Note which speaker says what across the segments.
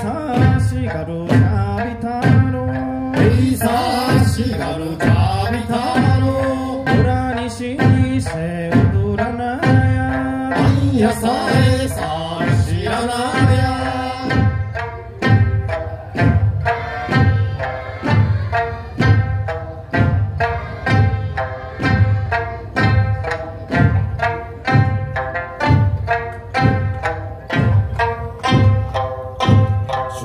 Speaker 1: さしがる旅太郎。いさしがる旅太郎。裏にしにせうらなや。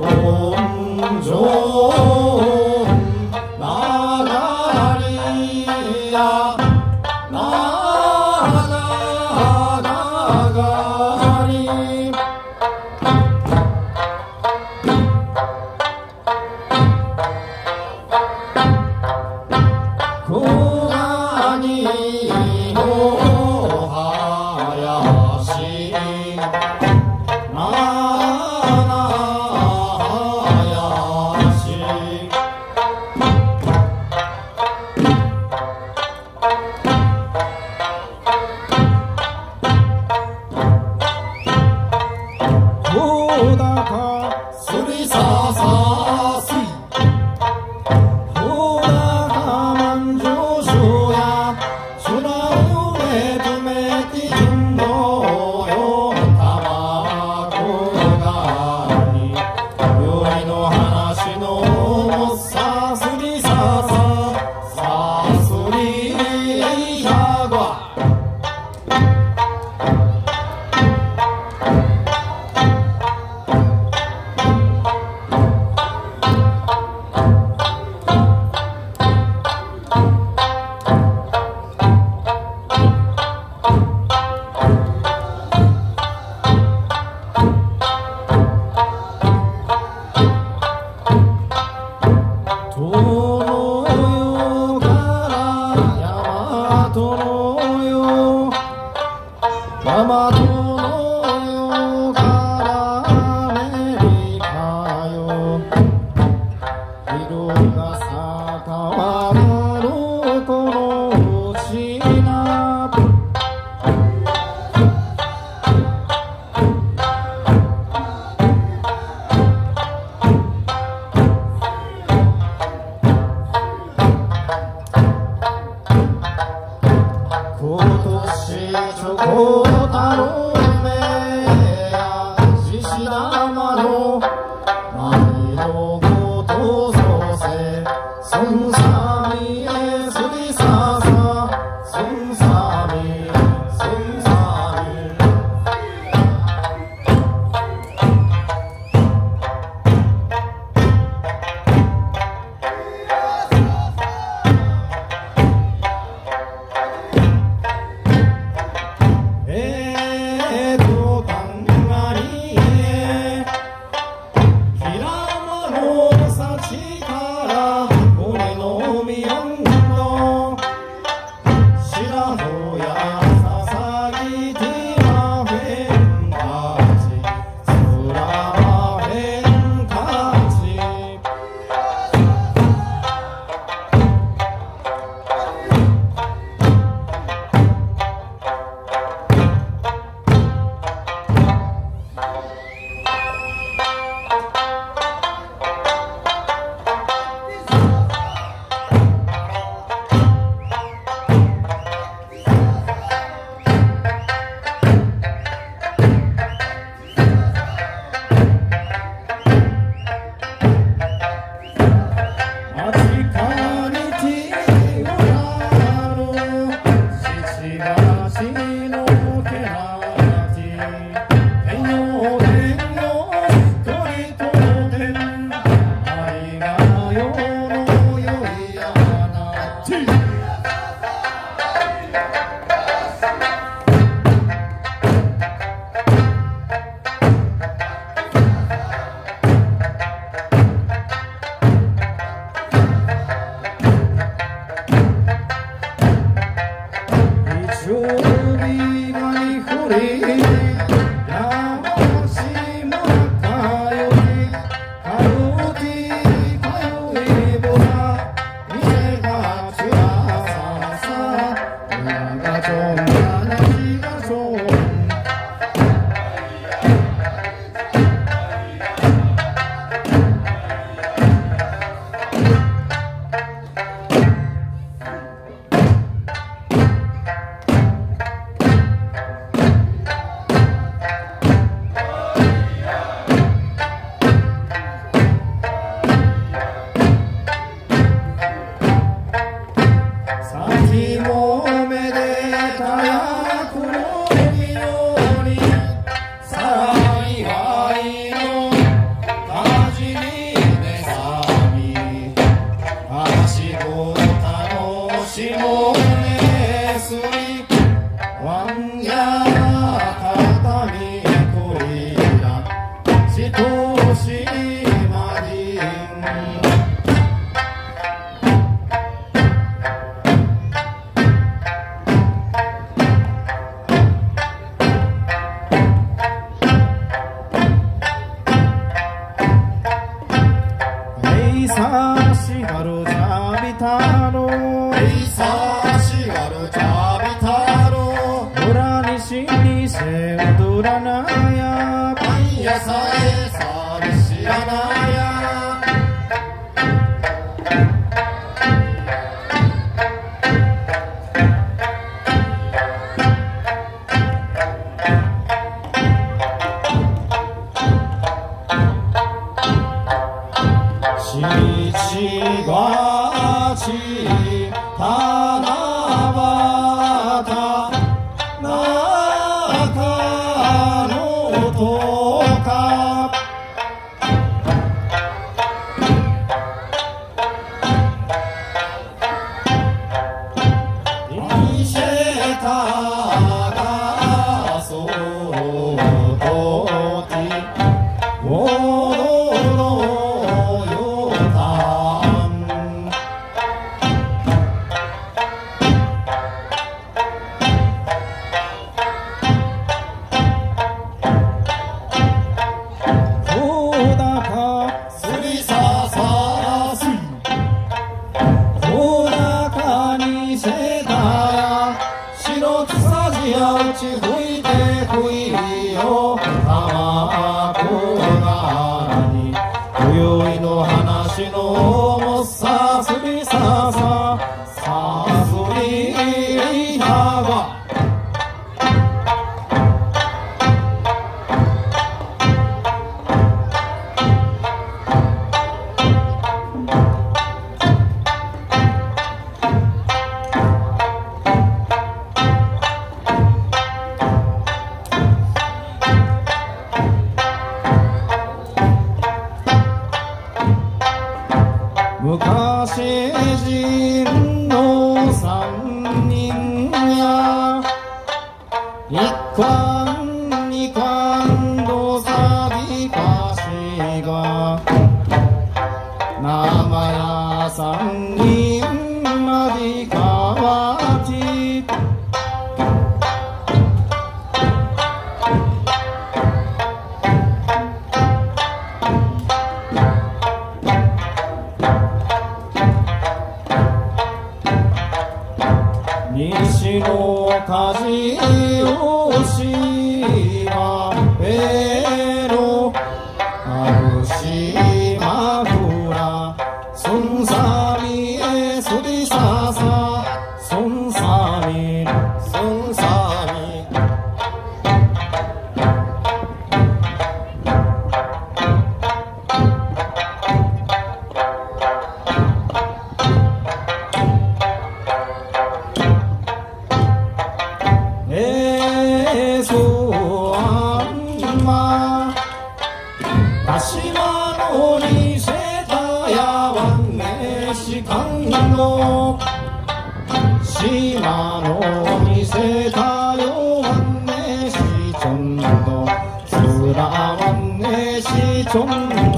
Speaker 1: 梦中の Oh. Oh. Shuri my only. yeah. से मधुर नया 이거 남아야 상기 मा सुंसा の島の店다녀왔네 시청도 돌아왔네 시청도.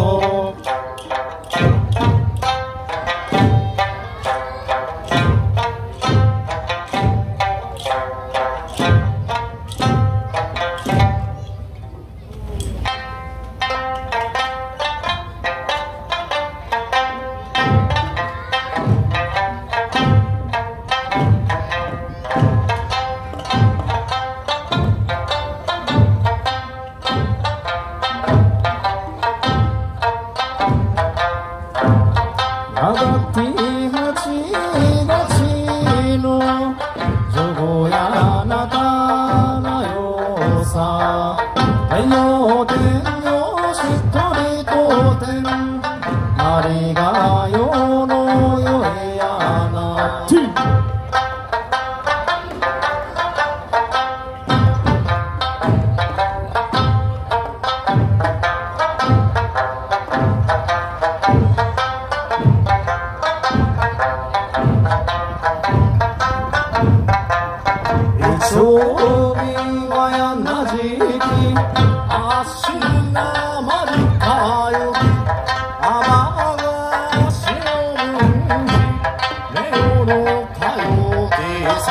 Speaker 1: 頃通ってさ。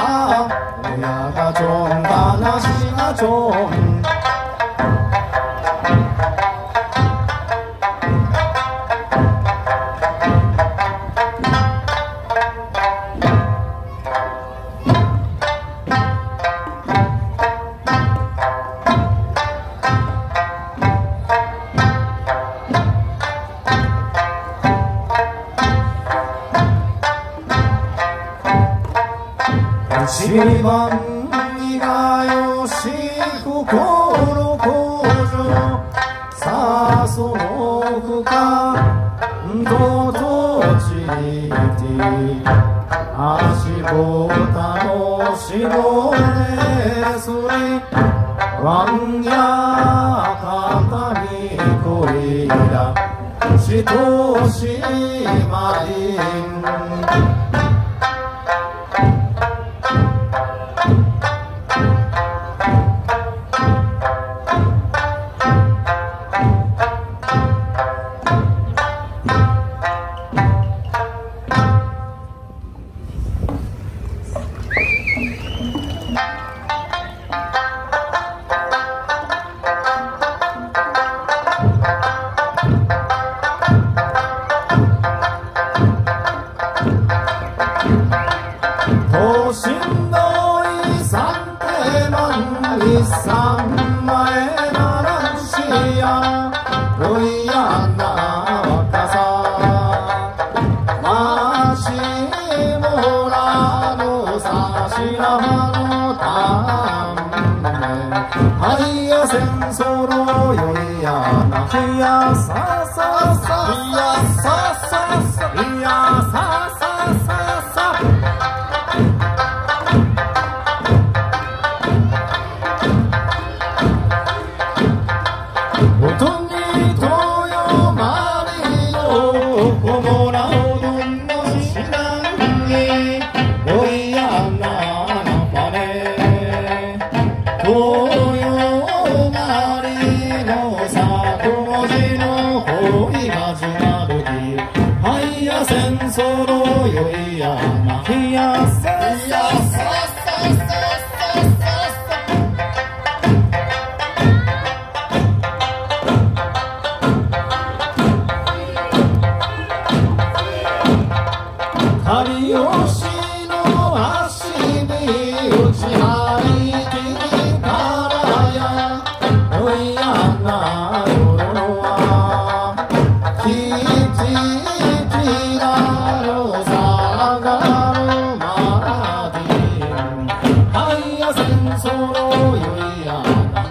Speaker 1: 親がちょん話がちょん。番にがよし心向上さあその区間ととちいて足ぼたのしぼれすりわんやかたみこいだしとしまいん his song.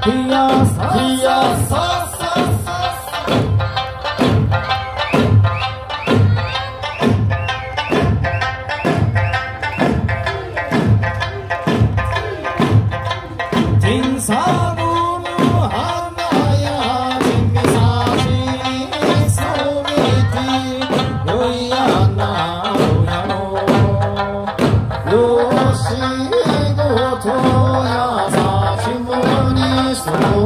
Speaker 1: 一样，一。Oh.